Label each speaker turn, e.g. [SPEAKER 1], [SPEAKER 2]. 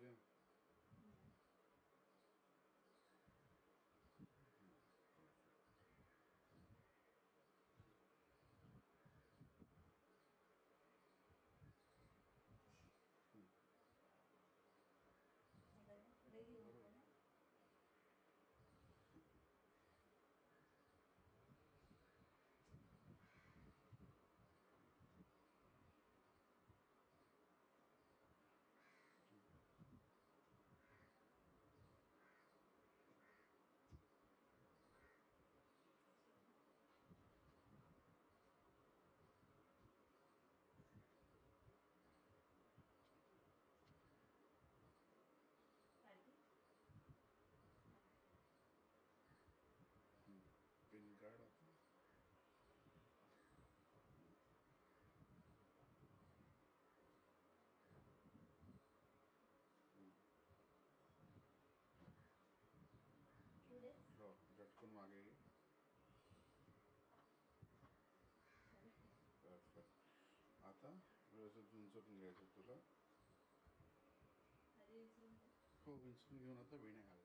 [SPEAKER 1] Amen मागे घे.
[SPEAKER 2] सरे.
[SPEAKER 1] Perfect. आता व्यवस्थित उंचवून घ्यायचं तुला
[SPEAKER 2] आधी विचारून घे.
[SPEAKER 1] हो विंचून घेऊन आता वेण्या घाल